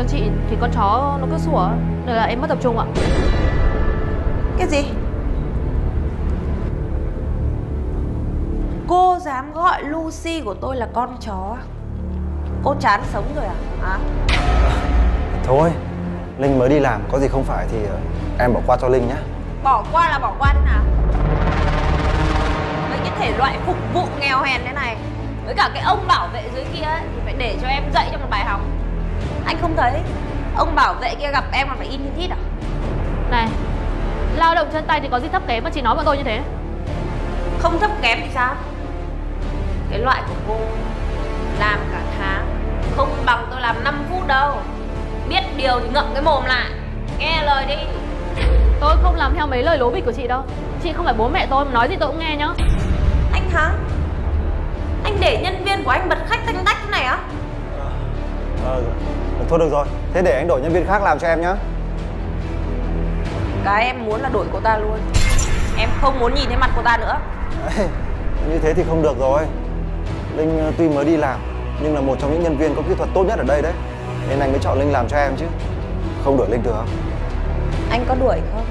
Speaker 5: Cho chị Thì con chó nó cứ sủa Nên là em mất tập trung ạ
Speaker 11: Cái gì Cô dám gọi Lucy của tôi là con chó à? Cô chán sống rồi à? Hả?
Speaker 13: Thôi, Linh mới đi làm, có gì không phải thì ờ, em bỏ qua cho Linh nhé.
Speaker 11: Bỏ qua là bỏ qua thế nào Mấy cái thể loại phục vụ nghèo hèn thế này Với cả cái ông bảo vệ dưới kia ấy, Thì phải để cho em dạy cho Anh không thấy Ông bảo vệ kia gặp em còn phải in thít à?
Speaker 5: Này Lao động chân tay thì có gì thấp kém mà chị nói bọn tôi như thế?
Speaker 11: Không thấp kém thì sao? Cái loại của cô Làm cả tháng Không bằng tôi làm 5 phút đâu. Biết điều thì ngậm cái mồm lại. Nghe lời đi.
Speaker 5: Tôi không làm theo mấy lời lố bịch của chị đâu. Chị không phải bố mẹ tôi mà nói gì tôi cũng nghe nhá.
Speaker 11: Anh Thắng Anh để nhân viên của anh bật khách tanh tách thế này á
Speaker 13: Ờ, thôi được rồi, thế để anh đổi nhân viên khác làm cho em nhé.
Speaker 11: Cái em muốn là đổi cô ta luôn Em không muốn nhìn thấy mặt cô ta nữa
Speaker 13: Như thế thì không được rồi. Linh ờ, tuy mới đi làm, nhưng là một trong những nhân viên có kỹ thuật tốt nhất ở đây đấy. Nên anh mới chọn Linh làm cho em chứ. Không đổi Linh được không?
Speaker 11: Anh có đuổi không?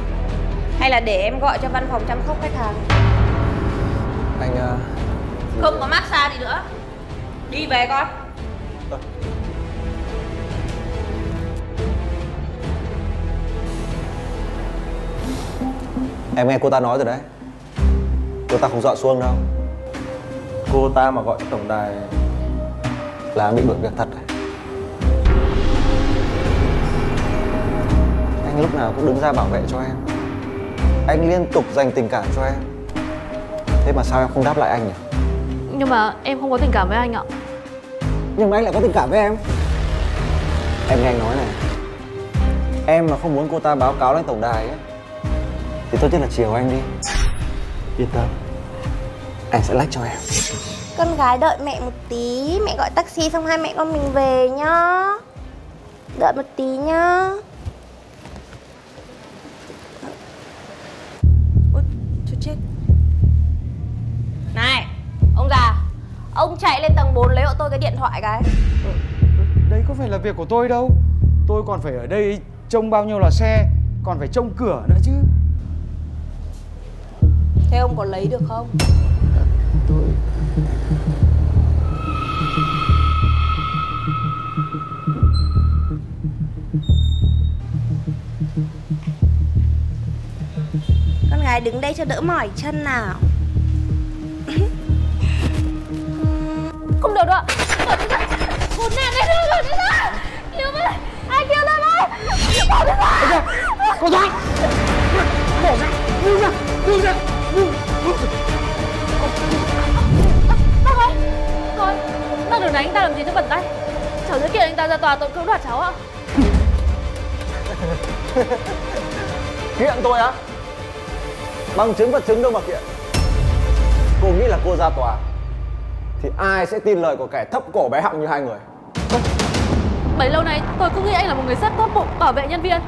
Speaker 11: Hay là để em gọi cho văn phòng chăm sóc khách hàng
Speaker 13: Anh ờ,
Speaker 11: Không có massage gì nữa Đi về con
Speaker 13: em nghe cô ta nói rồi đấy. Cô ta không dọn xuông đâu. Cô ta mà gọi tổng đài là em bị đuổi việc thật đấy. Anh lúc nào cũng đứng ra bảo vệ cho em. Anh liên tục dành tình cảm cho em. Thế mà sao em không đáp lại anh nhỉ?
Speaker 5: Nhưng mà em không có tình cảm với anh ạ
Speaker 13: Nhưng mà anh lại có tình cảm với em Em nghe anh nói này Em mà không muốn cô ta báo cáo lên tổng đài ấy Thì tốt nhất là chiều anh đi. Yên tâm.
Speaker 9: Anh sẽ lách cho em.
Speaker 11: Con gái đợi mẹ một tí. Mẹ gọi taxi xong hai mẹ con mình về nhá. Đợi một tí nhá. Ôi, thôi chết. Này, ông già Ông chạy lên tầng 4 lấy hộ tôi cái điện thoại cái.
Speaker 14: Đấy có phải là việc của tôi đâu. Tôi còn phải ở đây trông bao nhiêu là xe Còn phải trông cửa nữa
Speaker 11: Thế ông có lấy được không?
Speaker 14: Tôi
Speaker 11: Con gái đứng đây cho đỡ mỏi chân nào.
Speaker 2: Không được đâu ạ. Hồn nạn đây đưa rồi đi ra. Cứu với Ai kêu lên ơi Bỏ ra.
Speaker 14: Con Thoại Bỏ ra. Buông ra. Buông ra
Speaker 2: Bác ơi Thôi Bác đừng đánh anh ta làm gì cho bẩn tay. Cháu sẽ kiện anh ta ra tòa tội cưỡng đoạt cháu ạ.
Speaker 13: Kiện tôi á? Bằng chứng vật chứng đâu mà kiện. Cô nghĩ là cô ra tòa Thì ai sẽ tin lời của kẻ thấp cổ bé họng như hai người?
Speaker 2: Bấy lâu nay tôi cứ nghĩ anh là một người rất tốt bụng bảo vệ nhân viên.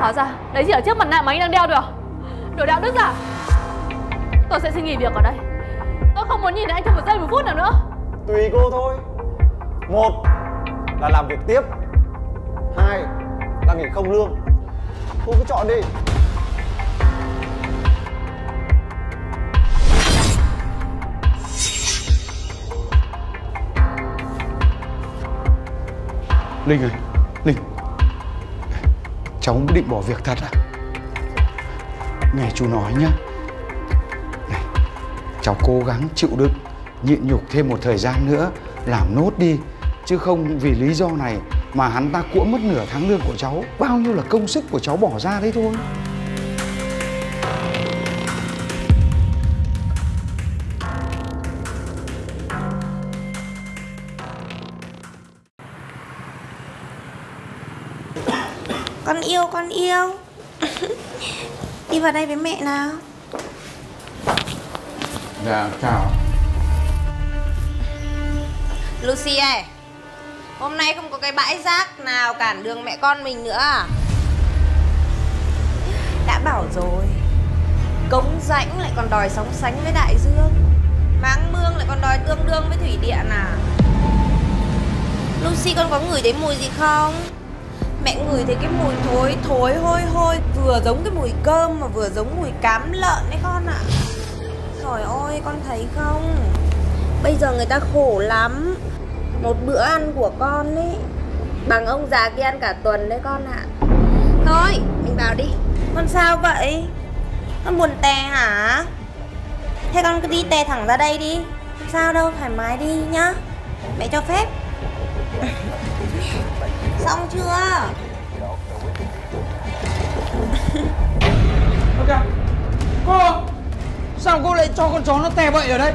Speaker 2: Hóa ra đấy chỉ là chiếc mặt nạ mà anh đang đeo được. Đồ đạo đức giả Tôi sẽ xin nghỉ việc ở đây. Tôi không muốn nhìn thấy anh thêm một giây một phút nào nữa.
Speaker 13: Tùy cô thôi. Một là làm việc tiếp. Hai là nghỉ không lương. Cô cứ chọn đi.
Speaker 14: Linh ơi Linh. Cháu định bỏ việc thật à? Nghe chú nói nhá Cháu cố gắng chịu đựng Nhịn nhục thêm một thời gian nữa Làm nốt đi. Chứ không vì lý do này Mà hắn ta cuỗm mất nửa tháng lương của cháu. Bao nhiêu là công sức của cháu bỏ ra đấy thôi.
Speaker 11: Con yêu, con yêu. Đi vào đây với mẹ nào.
Speaker 14: Dạ chào.
Speaker 11: Lucy ơi, Hôm nay không có cái bãi rác nào cản đường mẹ con mình nữa à? Đã bảo rồi, Cống rãnh lại còn đòi sóng sánh với đại dương, Máng mương lại còn đòi tương đương với thủy điện à? Lucy con có ngửi thấy mùi gì không? Mẹ ngửi thấy cái mùi thối thối, hôi hôi, Vừa giống cái mùi cơm mà vừa giống mùi cám lợn đấy con ạ. Trời ơi, con thấy không? Bây giờ người ta khổ lắm. Một bữa ăn của con ấy Bằng ông già kia ăn cả tuần đấy con ạ. Thôi mình vào đi. Con sao vậy? Con buồn tè hả? Thế con cứ đi tè thẳng ra đây đi. Không Sao đâu, thoải mái đi nhá. Mẹ cho phép. Xong chưa?
Speaker 14: Ok. Cô! Sao cô lại cho con chó nó tè bậy ở đây?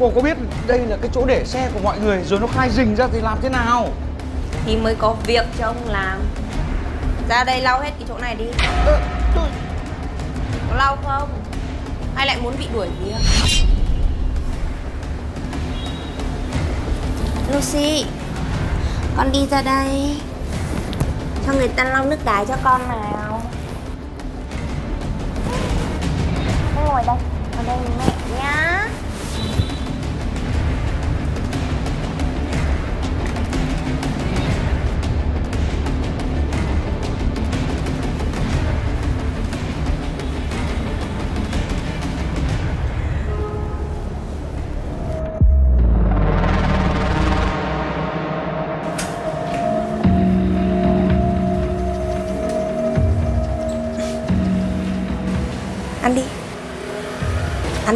Speaker 14: Cô có biết đây là cái chỗ để xe của mọi người Rồi nó khai rình ra thì làm thế nào?
Speaker 11: Thì mới có việc cho ông làm. Ra đây lau hết cái chỗ này đi.
Speaker 14: Ờ, tôi...
Speaker 11: Có lau không? Hay lại muốn bị đuổi việc Lucy Con đi ra đây. Cho người ta lau nước đái cho con nào ngồi đây. Ở đây mẹ nha.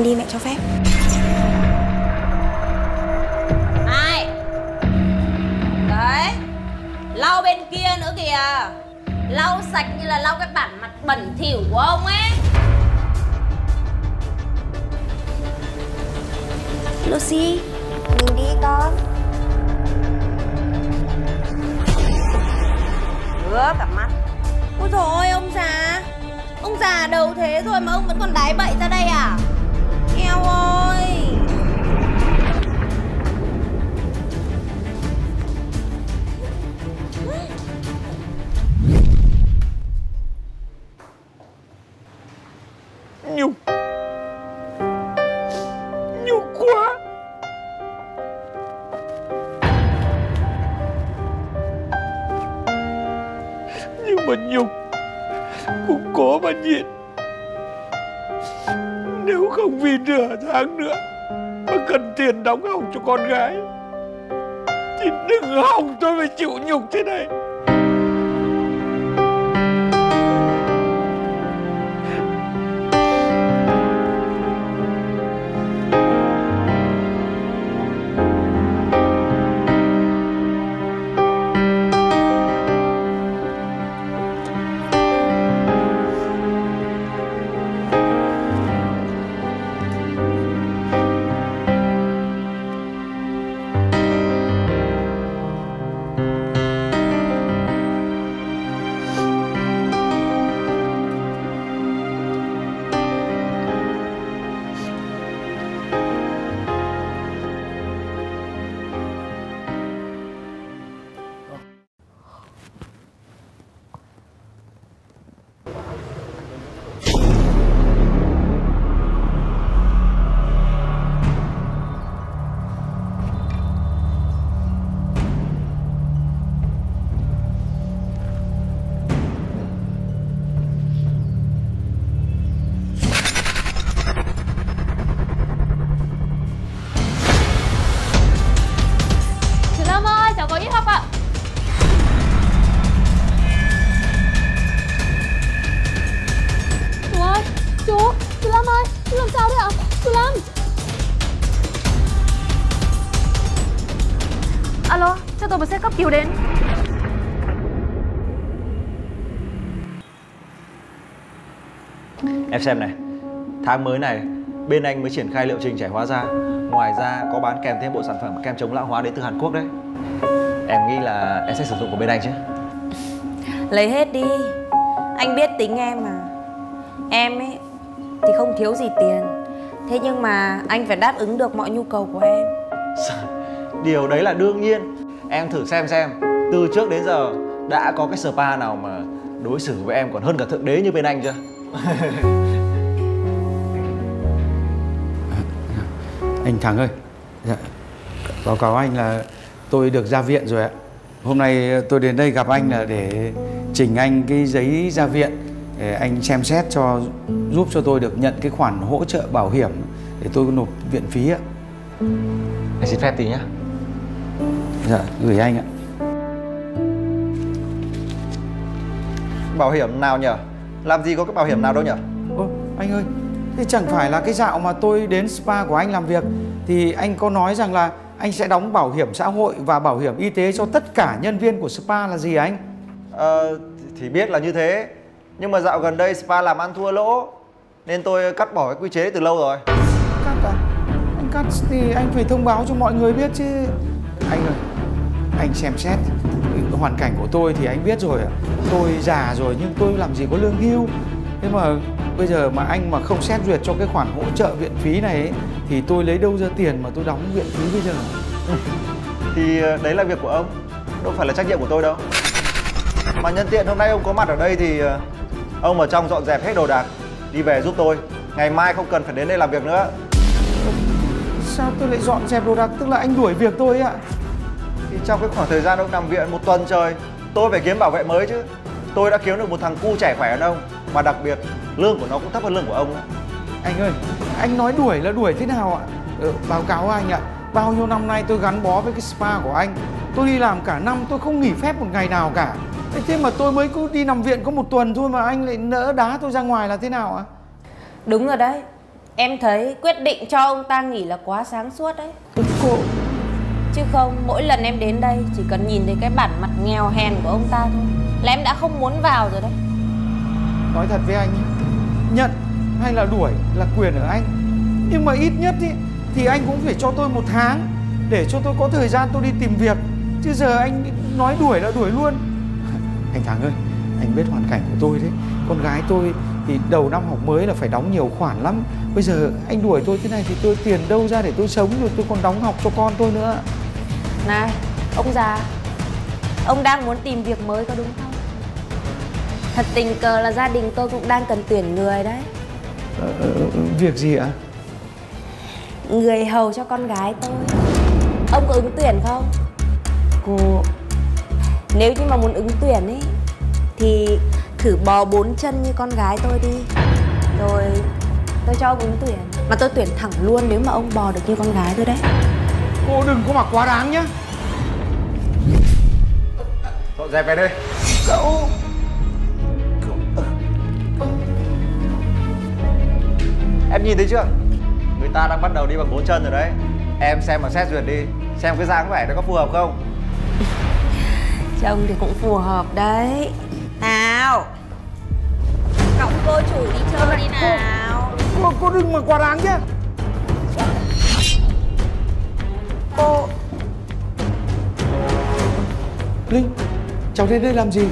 Speaker 11: Đi mẹ cho phép.
Speaker 14: Nếu không vì nửa tháng nữa Mà cần tiền đóng học cho con gái, Thì đừng hòng tôi phải chịu nhục thế này.
Speaker 11: Cứu đến
Speaker 13: Em xem này, tháng mới này bên anh mới triển khai liệu trình trẻ hóa da. Ngoài ra có bán kèm thêm bộ sản phẩm kem chống lão hóa đến từ Hàn Quốc đấy. Em nghĩ là em sẽ sử dụng của bên anh chứ?
Speaker 11: lấy hết đi anh biết tính em mà em ấy thì không thiếu gì tiền thế nhưng mà anh phải đáp ứng được mọi nhu cầu của em
Speaker 13: Điều đấy là đương nhiên. Em thử xem xem, từ trước đến giờ đã có cái spa nào mà đối xử với em còn hơn cả thượng đế như bên anh chưa?
Speaker 14: Anh Thắng ơi. Dạ, Báo cáo anh là tôi được ra viện rồi ạ. Hôm nay tôi đến đây gặp anh là để trình anh cái giấy ra viện Để anh xem xét cho giúp cho tôi được nhận cái khoản hỗ trợ bảo hiểm Để tôi nộp viện phí ạ.
Speaker 13: Anh xin phép tí nhá.
Speaker 14: Dạ, gửi anh ạ
Speaker 13: Bảo hiểm nào nhở? Làm gì có cái bảo hiểm nào đâu nhở?
Speaker 14: Ô, anh ơi Thế chẳng phải là cái dạo mà tôi đến spa của anh làm việc Thì anh có nói rằng là anh sẽ đóng bảo hiểm xã hội và bảo hiểm y tế cho tất cả nhân viên của spa là gì anh?
Speaker 13: Ờ, thì biết là như thế. Nhưng mà dạo gần đây spa làm ăn thua lỗ nên tôi cắt bỏ cái quy chế từ lâu rồi.
Speaker 14: Cắt à? Anh cắt thì anh phải thông báo cho mọi người biết chứ Anh ơi, anh xem xét hoàn cảnh của tôi thì anh biết rồi Tôi già rồi nhưng tôi làm gì có lương hưu Thế mà bây giờ mà anh mà không xét duyệt cho cái khoản hỗ trợ viện phí này ấy, Thì tôi lấy đâu ra tiền mà tôi đóng viện phí bây giờ
Speaker 13: Thì ờ, đấy là việc của ông, đâu phải là trách nhiệm của tôi đâu. Mà nhân tiện hôm nay ông có mặt ở đây thì ờ, ông ở trong dọn dẹp hết đồ đạc, đi về giúp tôi. Ngày mai không cần phải đến đây làm việc nữa.
Speaker 14: Sao tôi lại dọn dẹp đồ đạc tức là anh đuổi việc tôi ấy ạ
Speaker 13: Thì trong cái khoảng thời gian ông nằm viện một tuần trời, tôi phải kiếm bảo vệ mới chứ. Tôi đã kiếm được một thằng cu trẻ khỏe hơn ông, mà đặc biệt lương của nó cũng thấp hơn lương của ông.
Speaker 14: Anh ơi, anh nói đuổi là đuổi thế nào ạ? Ờ, báo cáo anh ạ, bao nhiêu năm nay tôi gắn bó với cái spa của anh Tôi đi làm cả năm tôi không nghỉ phép một ngày nào cả Thế thế mà tôi mới cứ đi nằm viện có một tuần thôi mà anh lại nỡ đá tôi ra ngoài là thế nào ạ?
Speaker 11: đúng rồi đấy em thấy quyết định cho ông ta nghỉ là quá sáng suốt đấy
Speaker 14: Cô,
Speaker 11: chứ không mỗi lần em đến đây chỉ cần nhìn thấy cái bản mặt nghèo hèn của ông ta thôi. Là em đã không muốn vào rồi đấy.
Speaker 14: Nói thật với anh Nhận hay là đuổi là quyền ở anh. Nhưng mà ít nhất ý, thì anh cũng phải cho tôi một tháng Để cho tôi có thời gian tôi đi tìm việc. Chứ giờ anh nói đuổi là đuổi luôn. Anh Thắng ơi anh biết hoàn cảnh của tôi đấy. Con gái tôi thì đầu năm học mới là phải đóng nhiều khoản lắm. Bây giờ anh đuổi tôi thế này thì tôi tiền đâu ra để tôi sống rồi tôi còn đóng học cho con tôi nữa.
Speaker 11: Này, ông già Ông đang muốn tìm việc mới có đúng không? Thật tình cờ là gia đình tôi cũng đang cần tuyển người đấy.
Speaker 14: Ờ, ờ, việc gì ạ?
Speaker 11: Người hầu cho con gái tôi. Ông có ứng tuyển không? Cô Nếu như mà muốn ứng tuyển ấy Thì thử bò bốn chân như con gái tôi đi. Rồi tôi cho ông ứng tuyển. Mà tôi tuyển thẳng luôn nếu mà ông bò được như con gái tôi đấy
Speaker 14: cô đừng có mặc quá đáng nhá.
Speaker 13: Dọn dẹp về đây.
Speaker 14: Cậu.
Speaker 13: Em nhìn thấy chưa? Người ta đang bắt đầu đi bằng bốn chân rồi đấy. Em xem mà xét duyệt đi Xem cái dáng vẻ nó có phù hợp không?
Speaker 11: Trông thì cũng phù hợp đấy. Nào. Cõng cô chủ đi chơi đi nào.
Speaker 14: cô, cô đừng mà quá đáng nhá
Speaker 11: Cô.
Speaker 14: Linh cháu đến đây làm gì?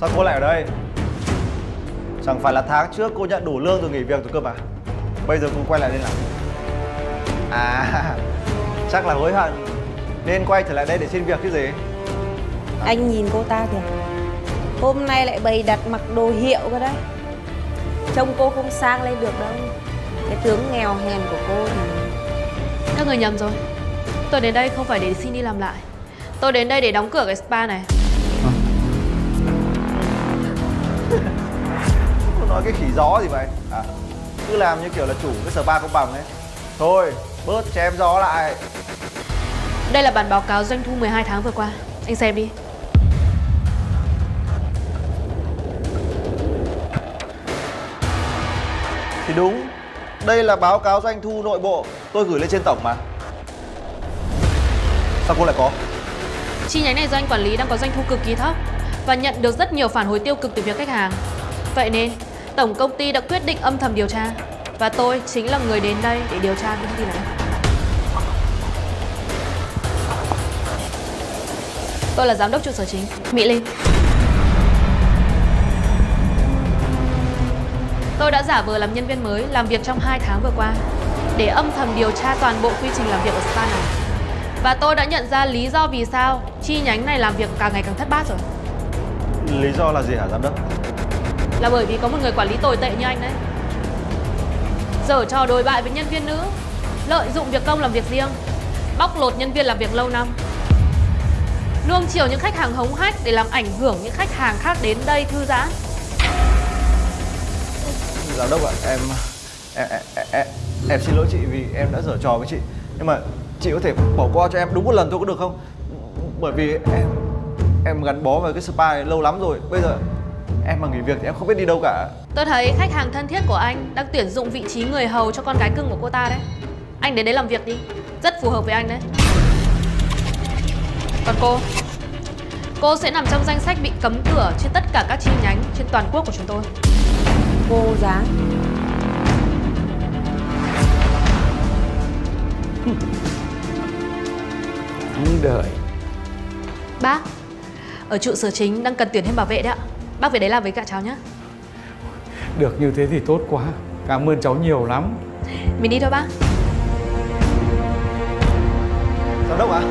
Speaker 13: Sao cô lại ở đây? Chẳng phải là tháng trước cô nhận đủ lương rồi nghỉ việc rồi cơ mà. Bây giờ cô quay lại đây làm À Chắc là hối hận. Nên quay trở lại đây để xin việc chứ gì?
Speaker 11: Anh nhìn cô ta kìa. Hôm nay lại bày đặt mặc đồ hiệu cơ đấy. Trông cô không sang lên được đâu. Cái tướng nghèo hèn của cô thì
Speaker 5: Các người nhầm rồi Tôi đến đây không phải để xin đi làm lại. Tôi đến đây để đóng cửa cái spa này.
Speaker 13: Cô nói cái khỉ gió gì vậy? À, Cứ làm như kiểu là chủ cái spa công bằng ấy. Thôi bớt chém gió lại.
Speaker 5: Đây là bản báo cáo doanh thu 12 tháng vừa qua. Anh xem đi.
Speaker 13: Thì đúng Đây là báo cáo doanh thu nội bộ. Tôi gửi lên trên tổng mà Sao cô lại có?
Speaker 5: Chi nhánh này do anh quản lý, đang có doanh thu cực kỳ thấp Và nhận được rất nhiều phản hồi tiêu cực từ phía khách hàng. Vậy nên, Tổng công ty đã quyết định âm thầm điều tra Và tôi chính là người đến đây để điều tra những gì này. Tôi là giám đốc trụ sở chính, Mỹ Linh. Tôi đã giả vờ làm nhân viên mới, làm việc trong 2 tháng vừa qua để âm thầm điều tra toàn bộ quy trình làm việc ở spa này. Và tôi đã nhận ra lý do vì sao chi nhánh này làm việc càng ngày càng thất bát rồi.
Speaker 13: Lý do là gì hả giám đốc
Speaker 5: Là bởi vì có một người quản lý tồi tệ như anh đấy. Dở trò đồi bại với nhân viên nữ, lợi dụng việc công làm việc riêng, bóc lột nhân viên làm việc lâu năm. Nuông chiều những khách hàng hống hách để làm ảnh hưởng những khách hàng khác đến đây thư giãn.
Speaker 13: Giám đốc ạ em em, em em em xin lỗi chị vì em đã dở trò với chị Nhưng mà chị có thể bỏ qua cho em đúng một lần thôi có được không Bởi vì em em gắn bó với cái spa này lâu lắm rồi Bây giờ em mà nghỉ việc thì em không biết đi đâu cả
Speaker 5: Tôi thấy khách hàng thân thiết của anh đang tuyển dụng vị trí người hầu cho con gái cưng của cô ta đấy. Anh đến đấy làm việc đi, rất phù hợp với anh đấy. Còn cô, cô sẽ nằm trong danh sách bị cấm cửa trên tất cả các chi nhánh trên toàn quốc của chúng tôi.
Speaker 11: Cô dáng
Speaker 14: Không đợi
Speaker 5: Bác, ở trụ sở chính đang cần tuyển thêm bảo vệ đấy ạ. Bác về đấy làm với cả cháu nhé.
Speaker 14: Được như thế thì tốt quá Cảm ơn cháu nhiều lắm
Speaker 5: Mình đi thôi bác.
Speaker 13: Giám đốc ạ